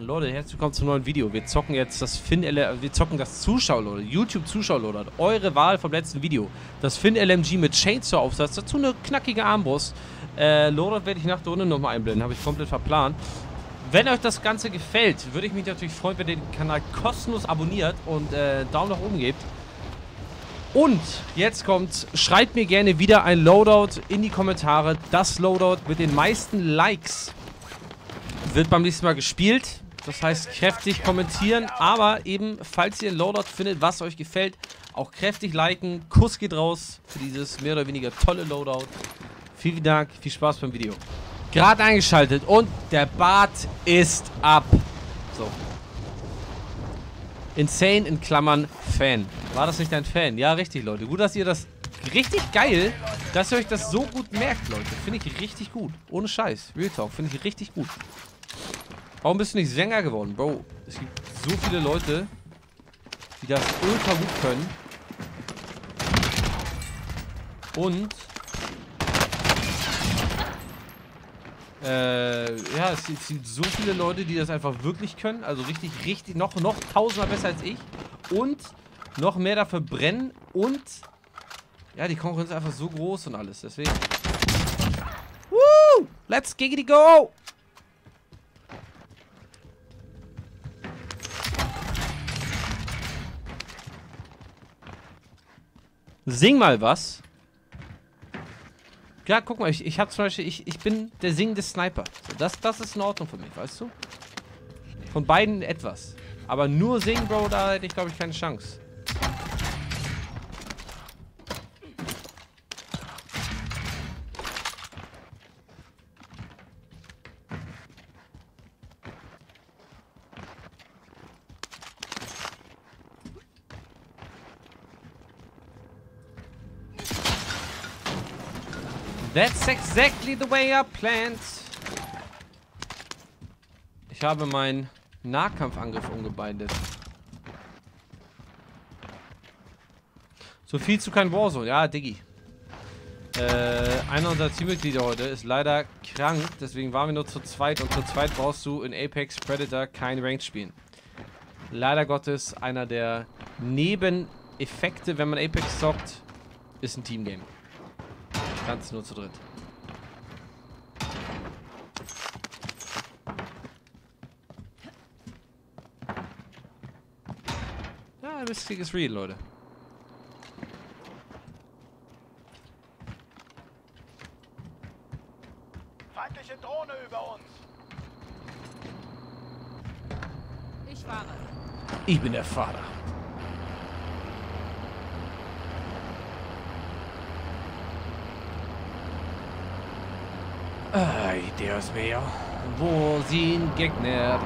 Leute, herzlich willkommen zum neuen Video. Wir zocken jetzt das Finn LMG, wir zocken das Zuschauerloader, YouTube Zuschauerloader. Eure Wahl vom letzten Video. Das Finn LMG mit Chainsaw Aufsatz, dazu eine knackige Armbrust. Äh, Loader werde ich nach der Runde nochmal einblenden, habe ich komplett verplant. Wenn euch das Ganze gefällt, würde ich mich natürlich freuen, wenn ihr den Kanal kostenlos abonniert und äh, Daumen nach oben gebt. Und jetzt kommt, schreibt mir gerne wieder ein Loadout in die Kommentare. Das Loadout mit den meisten Likes wird beim nächsten Mal gespielt. Das heißt, kräftig kommentieren, aber eben, falls ihr ein Loadout findet, was euch gefällt, auch kräftig liken. Kuss geht raus für dieses mehr oder weniger tolle Loadout. Vielen Dank, viel Spaß beim Video. Gerade eingeschaltet und der Bart ist ab. So. Insane in Klammern Fan. War das nicht ein Fan? Ja, richtig, Leute. Gut, dass ihr das... Richtig geil, dass ihr euch das so gut merkt, Leute. Finde ich richtig gut. Ohne Scheiß. Real Talk. Finde ich richtig gut. Warum bist du nicht Sänger geworden? Bro, es gibt so viele Leute, die das ultra gut können. Und äh, ja, es gibt so viele Leute, die das einfach wirklich können. Also richtig, richtig, noch, noch tausendmal besser als ich. Und noch mehr dafür brennen. Und ja, die Konkurrenz ist einfach so groß und alles. Deswegen. Woo! Let's giggity go! Sing mal was. Ja, guck mal, ich, ich habe zum Beispiel, ich, ich bin der singende Sniper. So, das, das ist in Ordnung für mich, weißt du? Von beiden etwas. Aber nur singen, Bro, da hätte ich, glaube ich, keine Chance. That's exactly the way I planned. Ich habe meinen Nahkampfangriff umgebindet. So viel zu kein Warzone. Ja, Diggi. Äh, einer unserer Teammitglieder heute ist leider krank, deswegen waren wir nur zu zweit und zu zweit brauchst du in Apex Predator kein Range spielen. Leider Gottes, einer der Nebeneffekte, wenn man Apex zockt, ist ein Teamgame. Ganz nur zu dritt. Ja, das Krieg ist real, Leute. Feindliche Drohne über uns. Ich fahre. Ich bin der Vater. Ay, Dios mío. Wo sind Gegner?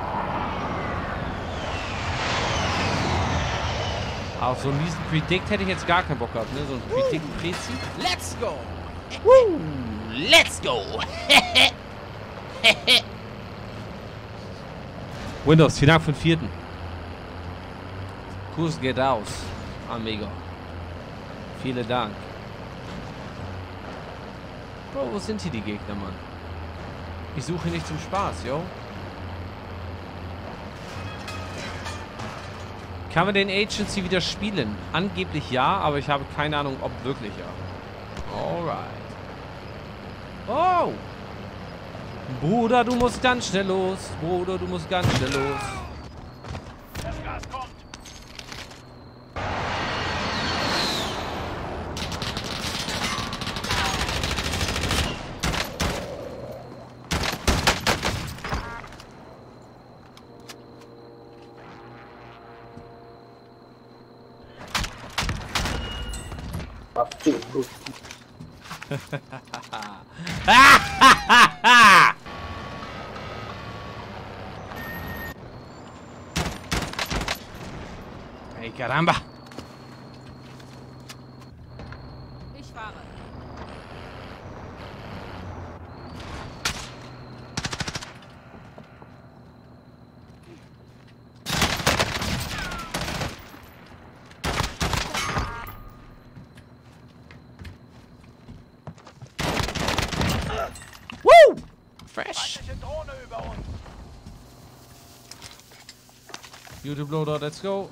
Auf so einen miesen Predict hätte ich jetzt gar keinen Bock gehabt, ne? So ein Predict Prezi. Let's go! Woo! Let's go! Windows, vielen Dank für den vierten. Kurs geht aus, Amigo. Vielen Dank. Bro, wo sind hier die Gegner, Mann? Ich suche nicht zum Spaß, yo. Kann man den Agency wieder spielen? Angeblich ja, aber ich habe keine Ahnung, ob wirklich ja. Alright. Oh! Bruder, du musst ganz schnell los. Bruder, du musst ganz schnell los. ¡Ay, caramba! Fresh. YouTube loader, let's go.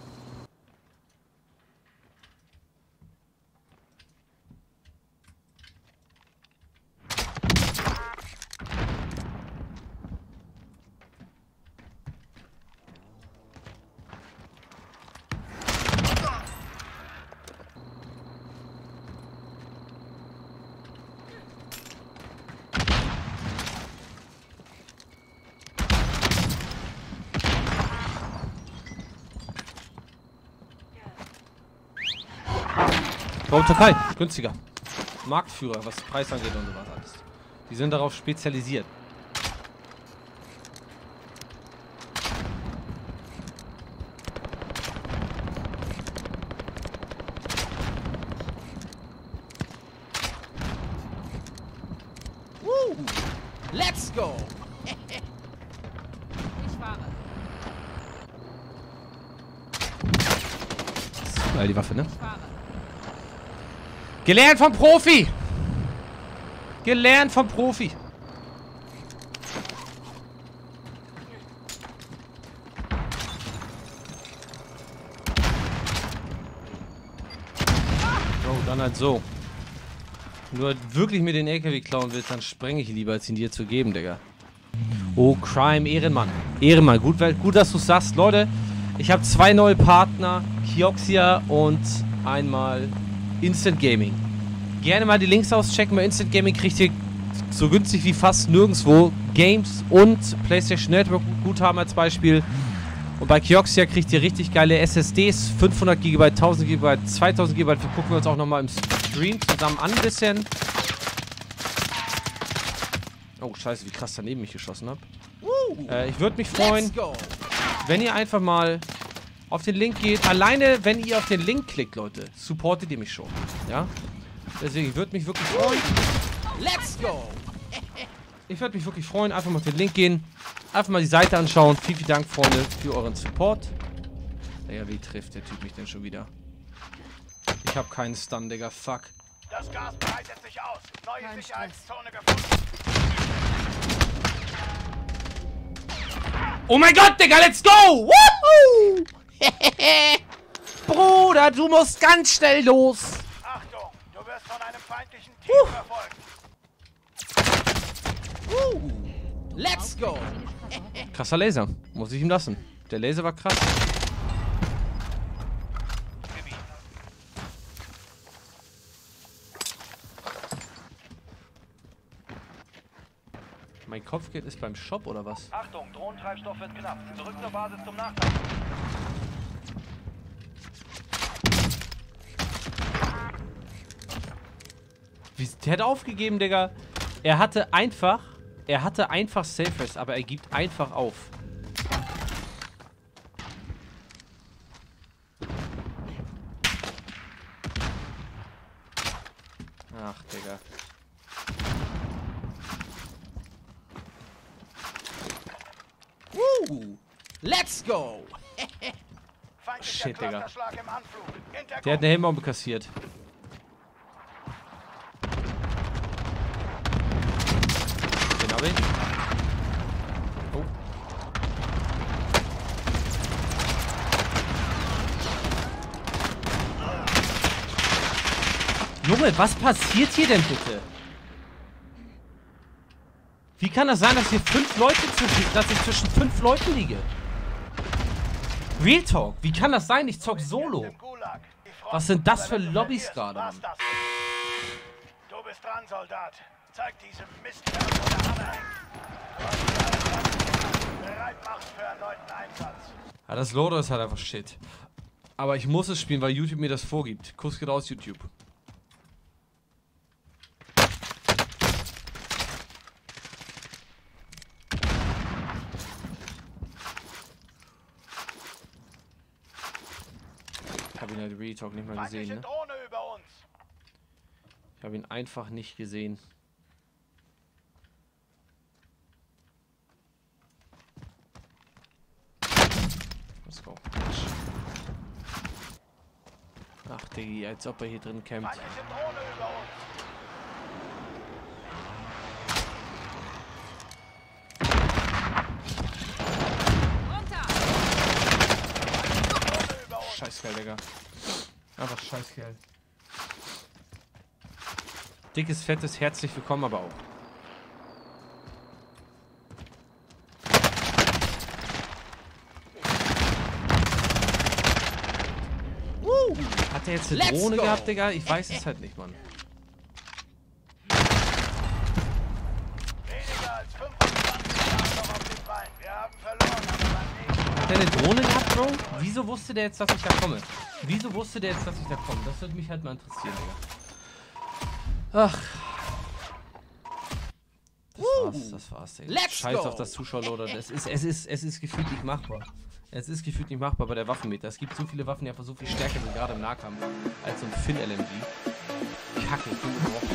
Oh, Türkei, günstiger. Marktführer, was Preis angeht und sowas alles. Die sind darauf spezialisiert. Let's go. Ich fahre. Geil, die Waffe, ne? Ich fahre. Gelernt vom Profi! Gelernt vom Profi! Oh, dann halt so. Wenn du halt wirklich mir den LKW klauen willst, dann spreng ich lieber, als ihn dir zu geben, Digga. Oh, Crime, Ehrenmann. Ehrenmann, gut, gut dass du sagst. Leute, ich habe zwei neue Partner, Kioxia und einmal Instant Gaming. Gerne mal die Links auschecken. Bei Instant Gaming kriegt ihr so günstig wie fast nirgendwo Games und PlayStation Network Guthaben als Beispiel. Und bei Kioxia kriegt ihr richtig geile SSDs, 500 GB, 1000 GB, 2000 GB. Wir gucken uns auch nochmal im Stream zusammen an ein bisschen. Oh, scheiße, wie krass daneben mich geschossen habe. Äh, ich würde mich freuen, wenn ihr einfach mal auf den Link geht. Alleine, wenn ihr auf den Link klickt, Leute, supportet ihr mich schon. Ja? Deswegen, ich würde mich wirklich freuen. Let's go. Ich würde mich wirklich freuen, einfach mal auf den Link gehen. Einfach mal die Seite anschauen. Vielen, vielen Dank, Freunde, für euren Support. Digga, wie trifft der Typ mich denn schon wieder? Ich habe keinen Stun, Digga. Fuck. Das Gas breitet sich aus. Neue Kein Sicherheitszone gefunden. Oh mein Gott, Digga, let's go! Woohoo! Bruder, du musst ganz schnell los. Achtung, du wirst von einem feindlichen Team verfolgt. Let's go. Krasser Laser. Muss ich ihm lassen. Der Laser war krass. Mein Kopfgeld ist beim Shop oder was? Achtung, Drohnentreibstoff wird knapp. Zurück zur Basis zum Nachladen. Wie, der hat aufgegeben, Digga. Er hatte einfach, er hatte einfach Safe Rest, aber er gibt einfach auf. Ach, Digga. Let's go. Shit, Digga. Der hat eine Helmbombe kassiert. Den hab ich. Oh. Junge, was passiert hier denn bitte? Wie kann das sein, dass hier fünf Leute zwischen, dass ich zwischen fünf Leuten liege? Real Talk, wie kann das sein? Ich zock solo. Was sind das für Lobbys gerade, Mann? Du bist dran, Soldat. Zeig diesem Mistkerl, wo der Hammer hängt. Bereit macht für erneuten Einsatz. Ja, das Loader ist halt einfach shit. Aber ich muss es spielen, weil YouTube mir das vorgibt. Kuss geht aus, YouTube. Ich habe ihn halt Real Talk nicht mal gesehen, ne? Ich habe ihn einfach nicht gesehen. Let's go. Ach, Diggi, als ob er hier drin. Runter! scheißgeil, Digga. Einfach scheißgeil. Dickes, fettes, herzlich willkommen aber auch. Der jetzt eine Let's Drohne go. gehabt, Digga? Ich weiß es halt nicht, Mann. Weniger als 25 Jahre noch auf dem Bein. Wir haben verloren, aber beim nächsten Mal. Hat der eine Drohne gehabt, Bro? Wieso wusste der jetzt, dass ich da komme? Wieso wusste der jetzt, dass ich da komme? Das würde mich halt mal interessieren, Digga. Ach. Das war's, das war's, Digga. Let's Scheiß go. auf das Zuschauerloader. Es ist, es ist, es ist gefühlt nicht machbar. Es ist gefühlt nicht machbar bei der Waffenmeter. Es gibt so viele Waffen, die einfach so viel stärker sind, gerade im Nahkampf, als so ein Finn-LMG. Kacke, ich bin gebrochen.